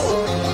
Oh!